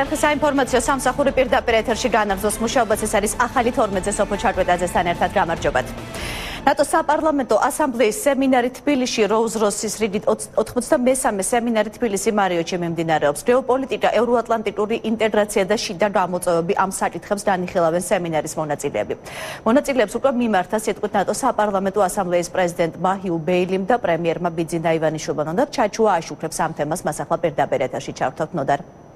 ხერხი საინფორმაციო სამსახური პირდაპირ ეთერში განაგზავს მუშაობას ეს არის ახალი 12-ზე სოფო ჩარკვეტაძესთან ერთად გამარჯობათ. ნატო საპარლამენტო ასამბლეის სემინარი თბილისში როუზროსის რიგით 93-მე სემინარი თბილისი მარიოჩი მიმდინარეობს. გეოპოლიტიკა, ევროატლანტიკური ინტეგრაცია და შიდა გამოწვევები ამ საკითხებს განიხილავენ სემინარის მონაწილეები. მონაწილეებს უკვე მიმართა სიტყვით ნატო საპარლამენტო ასამბლეის პრეზიდენტმა ჰიუ ბეილიმ და პრემიერმა ბიძინა ივანიშვილმა და ჩაჩუა აშუქებს ამ თემას მას ახლა პირდაპირ ეთერში ჩავთოთ ნოდარ.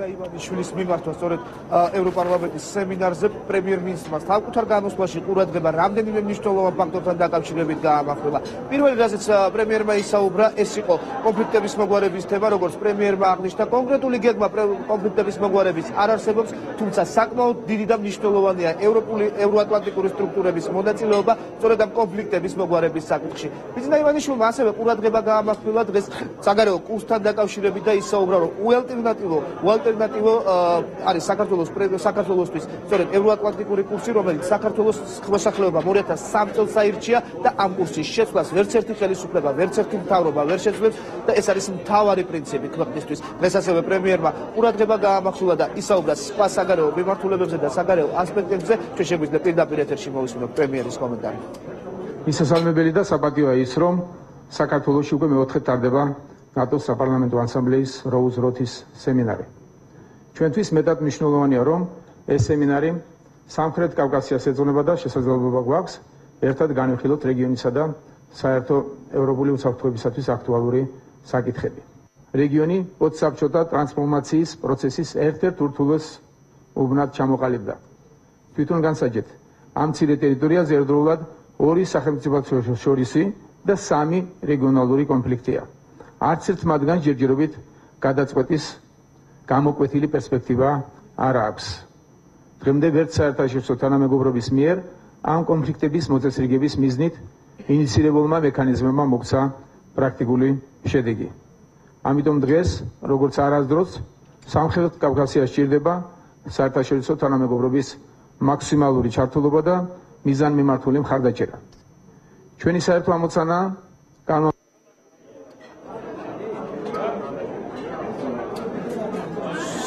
და ივანიშვილის მიმართვა სწორედ ევროპარლამენტის სემინარზე პრემიერ-მინისტრმა საკუთარ განმოსვლაში ყურადღება რამდენიმე მნიშვნელოვან ფაქტორთან დაკავშირებით გაამახვილა. პირველი რაზეც პრემიერმა ისაუბრა, ეს იყო კონფლიქტების მოგვარების თემა, როგორც პრემიერმა აღნიშნა, კონკრეტული გეგმა კონფლიქტების მოგვარების არ არსებობს, თუმცა საკმაოდ დიდი და მნიშვნელოვანია ევროპული ევროატლანტიკური სტრუქტურების მონაწილეობა სწორედ ამ კონფლიქტების მოგვარების საკითხში. ბიზნა ივანიშვილმა ასევე ყურადღება გაამახვილა დღეს საგარეო კურსთან დაკავშირებით და ისაუბრა, რომ უალტერნატივო უალტერ ალტერნატივო არის საქართველოს საქართველოსთვის სწორედ ევროატლანტიკური კურსი, რომელიც საქართველოს მოსახლეობა 2003 წელს აირჩია და ამ კურსის შეცვლას ვერც ერთი ხელისუფლება, ვერც ერთი მთავრობა ვერ შეძლებს და ეს არის მთავარი პრინციპი ქვეყნისთვის. დღეს ასევე პრემიერმა ყურადღება გაამახვილა და ისაუბრა სხვა საგარეო მიმართულებებზე და საგარეო ასპექტებზე. ჩვენ შეგვიძლია პირდაპირ ეთერში მოვისმინოთ პრემიერის კომენტარი. მისასალმებელი და საპატიოა ის, რომ საქართველოსში უკვე მეოთხე ტარდება ნატოს საპარლამენტო ასამბლეის როუზ როთის სემინარი. ჩვენთვის მეტად მნიშვნელოვანია რომ ეს სემინარი სამხრეთ კავკასიას ეძღვნება და შესაძლებლობა გვაქვს ერთად განვიხილოთ რეგიონისა და საერთო ევროპული უსაფრთხოებისათვის აქტუალური საკითხები. რეგიონი ოცსაბჭოთა ტრანსფორმაციის პროცესის ერთ-ერთ ურთულეს უბნად ჩამოყალიბდა. თვითონ განსაჯეთ, ამ ცირე ტერიტორიაზე ერთდროულად ორი სახელმწიფო შორისი და სამი რეგიონალური კონფლიქტია. არც ერთ მათგან ჯერჯერობით გადაწყვეტის გამოკვეთილი პერსპექტივა არ აქვს. დღემდე ვერც საერთაშორისო თანამეგობრობის მიერ ამ კონფლიქტების მოწესრიგების მიზნით ინიცირებულმა მექანიზმებმა მოგცა პრაქტიკული შედეგი. ამიტომ დღეს, როგორც არასდროს, სამხრეთ კავკასიაში ჭირდება საერთაშორისო თანამეგობრობის მაქსიმალური ჩართულობა და მიზანმიმართული მხარდაჭერა. ჩვენი საერთო ამოცანა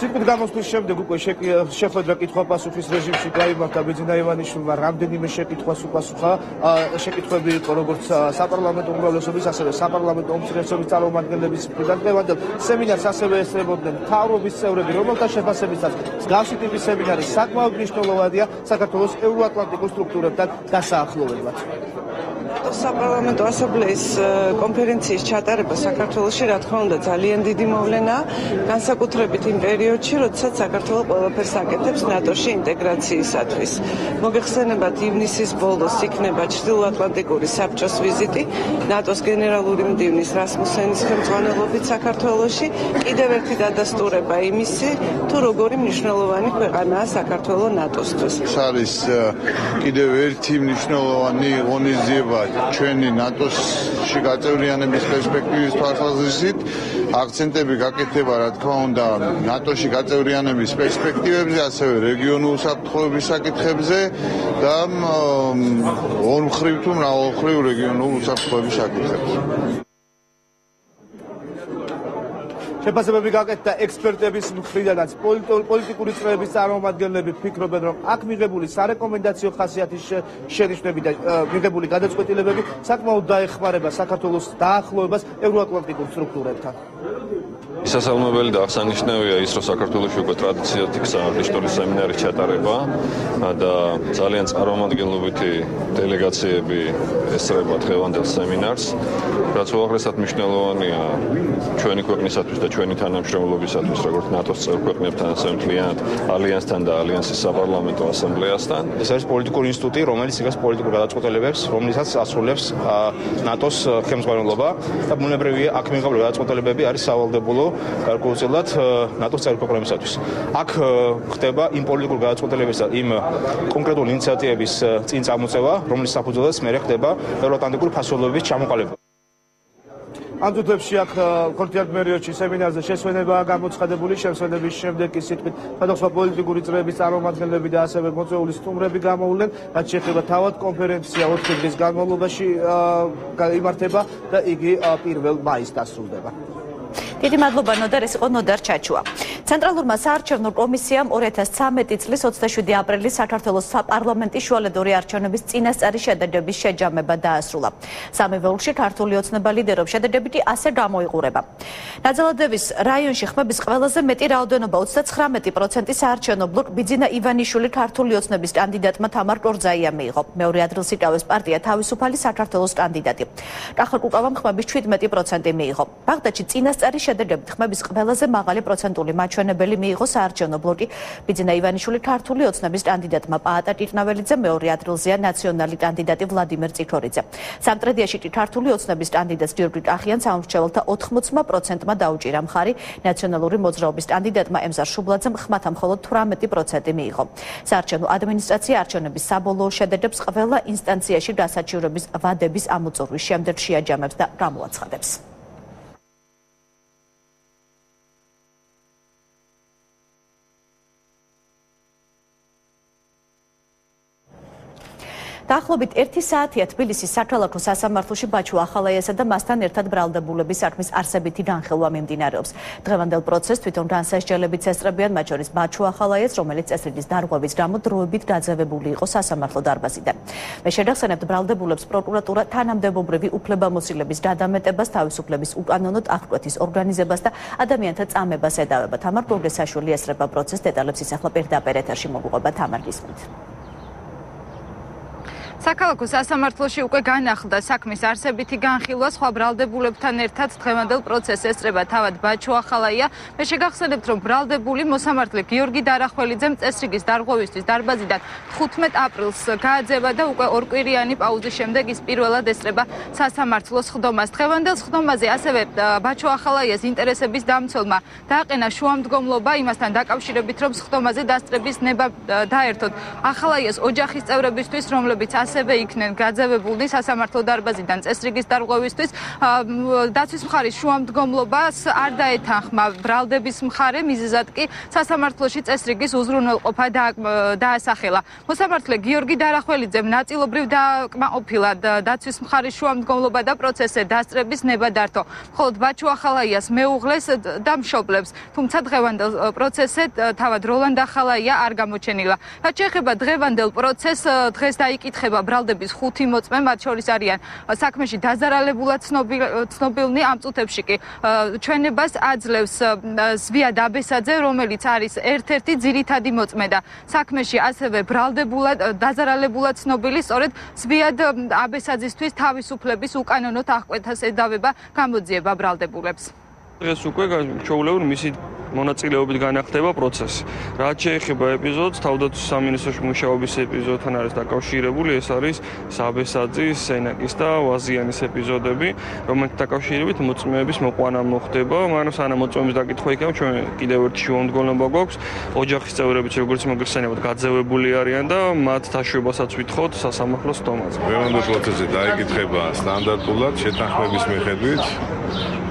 სიტყვით გამოსვლის შემდეგ უკვე შეხვედრა კითხვა-პასუხის რეჟიმში გაიმართა ბეძინა ივანიშვილმა რამდენიმე შეკითხვას უპასუხა შეკითხვები იყო როგორც საპარლამენტო უმრავლესობის ასევე საპარლამენტო უმცირესობის წარმომადგენლების მხრიდან. დღევანდელ სემინარს ასევე ესწრებოდნენ თავრობის წევრები რომელთა შეფასებისას მსგავსი ტიპის სემინარი საკმაოდ მნიშვნელოვანია საქართველოს ევროატლანტიკურ სტრუქტურებთან დასაახლოვებლად საპარლამენტო ასამბლეის კონფერენციის ჩატარება საქართველოსში რა თქმა უნდა ძალიან დიდი მოვლენაა განსაკუთრებით იმ პერიოდში როდესაც საქართველოს ყველაფერს აკეთებს ნატოში ინტეგრაციისათვის. მოგეხსენებათ ივნისის ბოლოს იქნება ჩრდილოატლანტიკური საბჭოს ვიზიტი. ნატოს გენერალური მდივნის რასმუსენის ხელმძღვანელობით საქართველოსში კიდევ ერთი დადასტურება იმისი თუ როგორი მნიშვნელოვანი ქვეყანაა საქართველოს ნატოსთვის. ეს არის კიდევ ერთი მნიშვნელოვანი ღონისძიება ჩვენი ნატოსში გაწევრიანების პერსპექტივის თვალსაზრისით აქცენტები გაკეთება რა თქმა უნდა ნატოში გაწევრიანების პერსპექტივებზე ასევე რეგიონულ საფრთხეების საკითხებზე და ორმხრივ თუ მრავალმხრივ რეგიონულ საფრთხეების საკითხებზე შეფასებები გაკეთდა ექსპერტების მხრიდანაც. პოლიტიკური წრეების წარმომადგენლები ფიქრობენ რომ აქ მიღებული სარეკომენდაციო ხასიათის შენიშვნები და მიღებული გადაწყვეტილებები საკმაოდ დაეხმარება საქართველოს დაახლოებას ევროატლანტიკურ სტრუქტურებთან ისასალმებელი და აღსანიშნავია ის, რომ საქართველოს უკვე ტრადიციად იქცა ისტორიის სემინარი ჩატარება და ძალიან წარმომადგენლობითი დელეგაციები ესწრება დღევანდელ სემინარს, რაც უაღრესად მნიშვნელოვანია ჩვენი ქვეყნისათვის და ჩვენი თანამშრომლობისათვის, როგორც ნატოს წევრ ქვეყნებთან, ასევე მთლიანად ალიანსთან და ალიანსის საპარლამენტო ასამბლეასთან. ეს არის პოლიტიკური ინსტიტუტი, რომელიც იღებს პოლიტიკურ გადაწყვეტილებებს, რომლითაც ასრულებს ნატოს ხელმძღვანელობა და ბუნებრივია აქ მიღებული გადაწყვეტილებები არის სავალდებულო გარკვეულწილად э, ნატოს წევრი ქვეყნებისათვის. აქ э, ხდება იმ პოლიტიკურ გადაწყვეტილებისა, იმ კონკრეტული ინიციატივების э, წინ წამოწევა, რომლის საფუძველზეც მერე ხდება ევროატლანტიკური ფასეულობების ჩამოყალიბება. ამ თუთებში აქ კონკრეტულ პერიოდში სემინარზე შესვენებაა გამოცხადებული შემსვენების შემდეგ კი სიტყვით სხვადასხვა პოლიტიკური წრეების წარმომადგენლები და ასევე მოწვეული სტუმრები გამოვლენ რაც შეეხება თავად კონფერენცია 4 დღის განმავლობაში იმართება და იგი 1 მაისს დასრულდება დიდი მადლობა ნოდარ, ეს იყო ნოდარ ჩაჩუა. ცენტრალურმა საარჩევნო კომისიამ 2013 წლის 27 აპრილის საქართველოს საპარლამენტის შუალედური არჩევნების წინასწარი შედეგების შეჯამება დაასრულა. სამეულში ქართული ოცნება ლიდერობ შედეგებითი ასე გამოიყურება. ნაძალადევის რაიონში ხმების ყველაზე მეტი რაოდენობა 39% საარჩევნო ბლოკ ბიძინა ივანიშვილი ქართული ოცნების კანდიდატმა თამარ კორძაიამ მიიღო. მეორე ადგილს იკავებს პარტია თავისუფალი საქართველოს კანდიდატი. კახაკუკავამ ხმების 17% მიიღო. ბაღდადში წინასწარი შედარებით ხმების ყველაზე მაღალი პროცენტული მაჩვენებელი მიიღო საარჩევნო ბლოკი ბიძინა ივანიშვილი ქართული ოცნების კანდიდატმა პაატა ტიტნაველიძე მეორე ადგილზეა ნაციონალი კანდიდატი ვლადიმერ წიქორიძე. სამტრედიაში კი ქართული ოცნების კანდიდატს გიორგი კახიანს ამრჩეველთა 80%-მა დაუჭირა მხარი, ნაციონალური მოძრაობის კანდიდატმა ემზარ შუბლაძემ ხმათა მხოლოდ 18% მიიღო. საარჩევნო ადმინისტრაცია არჩევნების საბოლოო შედეგებს ყველა ინსტანციაში გასაჩივრების ვადების ამოწურვის შემდეგ შეაჯამებს და გამოაცხადებს. დაახლოებით 1 საათია თბილისის საქალაქო სასამართლოში ბაჩო ახალაიასა და მასთან ერთად ბრალდებულების საქმის არსებითი განხილვა მიმდინარეობს. დღევანდელ პროცესს თვითონ განსასჯელებით ესწრებიან მათ შორის ბაჩო ახალაიას, რომელიც წესრიგის დარღვევის გამო დროებით გაძევებული იყო სასამართლო დარბაზიდან. მე შეგახსენებთ ბრალდებულებს პროკურატურა თანამდებობრივი უფლებამოსილების გადამეტებას, თავისუფლების უკანონო აღკვეთის ორგანიზებას და ადამიანთა წამებას ედავება. თამარ გოგესაშვილი ესწრება პროცესს დეტალებს ისახლა პირდაპირ ეთერში მოგვიყვება თამარ გისმით. საქალაქო სასამართლოში უკვე განახლდა საქმის არსებითი განხილვა სხვა ბრალდებულებთან ერთად დღევანდელ პროცესს ესწრება თავად ბაჩო ახალაია. მე შეგახსენებთ, რომ ბრალდებული მოსამართლე გიორგი დარახველიძემ წესრიგის დარღვევისთვის დარბაზიდან 15 აპრილს გააძევა და უკვე ორკვირიანი პაუზის შემდეგ ის პირველად ესწრება სასამართლოს ხდომას. დღევანდელ ხდომაზე ასევე ბაჩო ახალაიას ინტერესების დამცველმა დააყენა შუამდგომლობა იმასთან დაკავშირებით, რომ ხდომაზე დასწრების ნება დაერთოთ ახალაიას ოჯახის წევრებისთვის, რომლებიც 100 ასევე იქნენ გაძევებულნი სასამართლო დარბაზიდან წესრიგის დარღვევისთვის. დაცვის მხარის შუამდგომლობას არ დაეთანხმა. ბრალდების მხარე მიზეზად კი სასამართლოში წესრიგის უზრუნველყოფა დაასახელა. მოსამართლე გიორგი დარახველიძემ ნაწილობრივ დააკმაყოფილა დაცვის მხარის შუამდგომლობა და პროცესზე დასწრების ნება დართო. მხოლოდ ბაჩუ ახალაიას მეუღლეს და მშობლებს თუმცა დღევანდელ პროცესზე თავად როლანდ ახალაია არ გამოჩენილა. რაც შეეხება დღევანდელ პროცესს დღეს დაიკითხება ბრალდების ხუთი მოწმე, მათ შორის არიან საქმეში დაზარალებულად ცნობილნი, ამ წუთებში კი ჩვენებას აძლევს ზვია დაბესაძე, რომელიც არის ერთ-ერთი ძირითადი მოწმე და საქმეში ასევე ბრალდებულად დაზარალებულად ცნობილი სწორედ ზვიად აბესაძისთვის თავისუფლების უკანონო აღკვეთას ედავება გამოძიება ბრალდებულებს. დღეს უკვე ჩვეულებრივ მისი მონაწილეობით განახლდება პროცესი. რაც შეეხება ეპიზოდს, თავდაცვის სამინისტროს მუშაობის ეპიზოდთან არის დაკავშირებული, ეს არის საბესაძის, სენაკის და ვაზიანის ეპიზოდები, რომელთა დაკავშირებით მოწმეების მოყვანა მოხდება, მაგრამ სანამ მოწმეების დაკითხვა იქნება, ჩვენ კიდევ ერთი შუამდგომლობა გვაქვს. ოჯახის წევრებიც როგორც მოგიხსენებათ, გაძევებული არიან და მათ დაშვებასაც ვითხოვთ სასამართლოს დომაზე. დღევანდელ პროცესი დაიკითხება სტანდარტულად შეთანხმების მიხედვით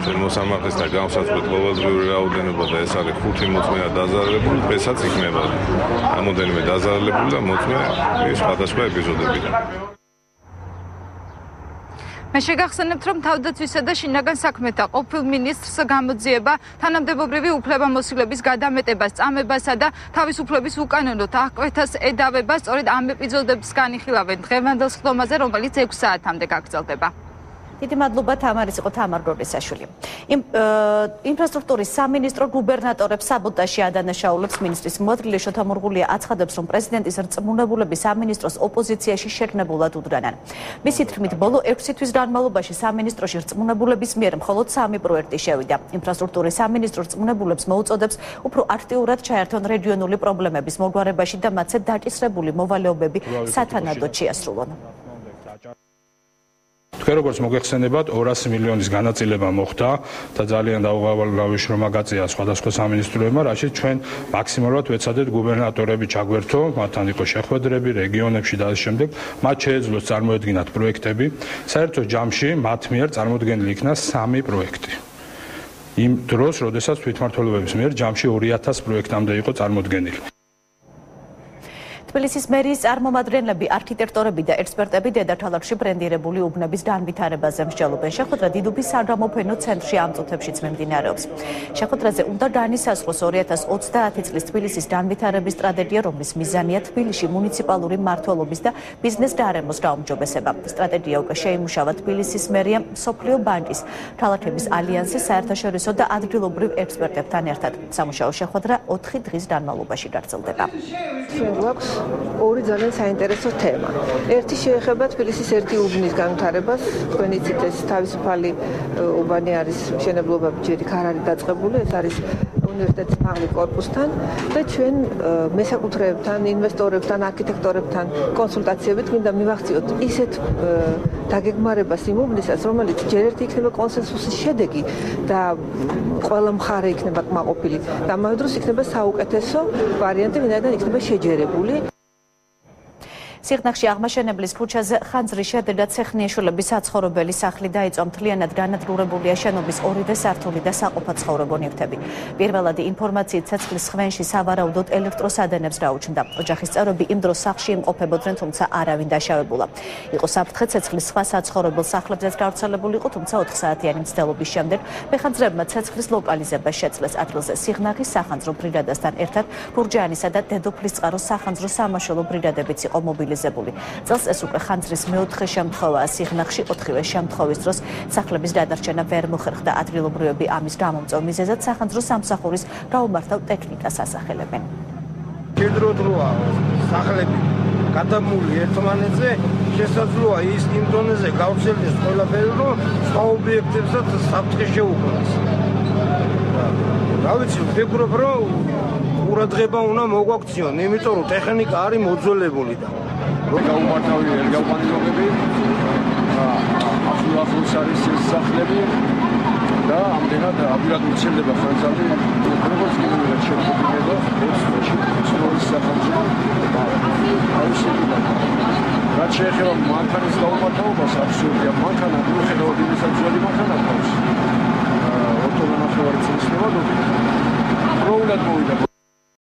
მოსამართლეს და გამოსაწყვეტ ყოველდღიური რაოდენობა და ეს არის 5 მოწმეა დაზარალებული, დღესაც იქნება ამოდენიმე დაზარალებული და მოწმე სხვადასხვა ეპიზოდებიდან. მე შეგახსენებთ, რომ თავდაცვისა და შინაგან საქმეთა ყოფილ მინისტრს გამოძიება თანამდებობრივი უფლებამოსილების გადამეტებას, წამებასა და თავისუფლების უკანონოდ აღკვეთას ედავება სწორედ ამ ეპიზოდებს განიხილავენ დღევანდელ სხდომაზე, რომელიც 6 საათამდე გაგრძელდება. დიდი მადლობა თამარის იყო თამარ გორგესაშვილი. ინფრასტრუქტურის სამინისტრო გუბერნატორებს საბოტაჟი ადანაშაულებს მინისტრის მოადგილე შოთა მურგულია აცხადებს, რომ პრეზიდენტის რწმუნებულები სამინისტროს ოპოზიციაში შეგნებულად უდგანან. მისი თქმით, ბოლო 6 თვის განმავლობაში სამინისტროში რწმუნებულების მიერ მხოლოდ 3 პროექტი შევიდა. ინფრასტრუქტურის სამინისტრო რწმუნებულებს მოუწოდებს უფრო აქტიურად ჩაერთონ რეგიონული პრობლემების მოგვარებაში და მათზე დაკისრებული მოვალეობები სათანადოდ შეასრულონ. თქვენ როგორც მოგეხსენებათ 200 მილიონის განაწილება მოხდა და ძალიან დაუღალავი შრომა გაწია სხვადასხვა სამინისტროებმა, რაშიც ჩვენ მაქსიმალურად ვეცადეთ გუბერნატორები ჩაგვერთო, მათთან იყო შეხვედრები რეგიონებში და ამ შემდეგ, მათ შეეძლოს წარმოედგინათ პროექტები. საერთო ჯამში მათ მიერ წარმოდგენილი იქნა სამი პროექტი. იმ დროს, როდესაც თვითმართველობების მიერ ჯამში 2000 პროექტამდე იყო წარმოდგენილი. თბილისის მერიის წარმომადგენლები, არქიტექტორები და ექსპერტები დედაქალაქში ბრენდირებული უბნების განვითარებაზე მსჯელობენ. შეხვედრა დიდუბის საგამოფენო ცენტრში ამ წუთებშიც მიმდინარეობს. შეხვედრაზე უნდა განისაზღვროს 2030 წლის თბილისის განვითარების სტრატეგია, რომლის მიზანია თბილისში მუნიციპალური მმართველობის და ბიზნეს გარემოს გაუმჯობესება. სტრატეგია უკვე შეიმუშავა თბილისის მერიამ, სოფლიო ბანკის, ქალაქების ალიანსის, საერთაშორისო და ადგილობრივ ექსპერტებთან ერთად. სამუშაო შეხვედრა 4 დღის განმავლობაში გაგრძელდება. გვაქვს ორი ძალიან საინტერესო თემა. ერთი შეეხება თბილისის ერთი უბნის განვითარებას. თქვენ იცით ეს თავისუფალი უბანი არის მშენებლობა ჯერ იქ არ არის დაწყებული, ეს არის უნივერსიტეტის მაღლი корпуსთან და ჩვენ მესაკუთრეებთან, ინვესტორებთან, არქიტექტორებთან კონსულტაციებით მინდა მივახციოთ ისეთ დაგეგმარებას იმ უბნისას, რომელიც ჯერ ერთი იქნება კონსენსუსის შედეგი და ყველა მხარე იქნება კმაყოფილი და ამავე დროს იქნება საუკეთესო ვარიანტი, ვინაიდან იქნება შეჯერებული. სიღნაღში აღმაშენებლის ქუჩაზე ხანძრის შედეგად ცეხნიეშვილების საცხოვრებელი სახლი დაიწვა მთლიანად განადგურებულია შენობის ორივე სართული და საყოფაცხოვრებო ნივთები. პირველადი ინფორმაციით ცეცხლის ხვენში სავარაუდოდ ელექტროსადენებს დაუჩნდა. ოჯახის წევრები იმ დროს სახლში იმყოფებოდნენ, თუმცა არავინ დაშავებულა. იყო საფრთხე ცეცხლის სხვა საცხოვრებელ სახლებზეც გავრცელებული იყო, თუმცა 4 საათიანი მცდელობის შემდეგ მეხანძრებმა ცეცხლის ლოკალიზება შეძლეს ადგილზე სიღნაღის სახანძრო ბრიგადასთან ერთად გურჯაანისა და დედოფლის წყაროს სახანძრო სამაშველო ბრიგადებიც იყო მობილი მობილიზებული. წელს ეს უკვე ხანძრის მეოთხე შემთხვევაა სიღნაღში, ოთხივე შემთხვევის დროს სახლების გადარჩენა ვერ მოხერხდა. ადგილობრივები ამის გამომწვევ მიზეზად სახანძრო სამსახურის გაუმართავ ტექნიკას ასახელებენ. კედროდროა სახლები გადამული ერთმანეთზე შესაძლოა ის იმ დონეზე გავრცელდეს ყველაფერი რომ სხვა ობიექტებსაც საფრთხე შეუქმნას. რა ვიცი, ვფიქრობ რომ ყურადღება უნდა მოგვაქციონ, იმიტომ რომ ტექნიკა არის მოძველებული და გაუმართავი ერგავმანილობები ახლოს არის ეს სახლები და ამდენად აბილად უცელდება ხანძარი როგორც კიდევ შემოგვინება ეს ისტორიის სახელმწიფო. არის რაც შეეხება მანქანის გაუმართავობას აბსოლუტია მანქანა მიუხედავად იმისა ძველი მანქანა ყავს ორტონანახევარი წლის ნებადობით პროულად მოვიდა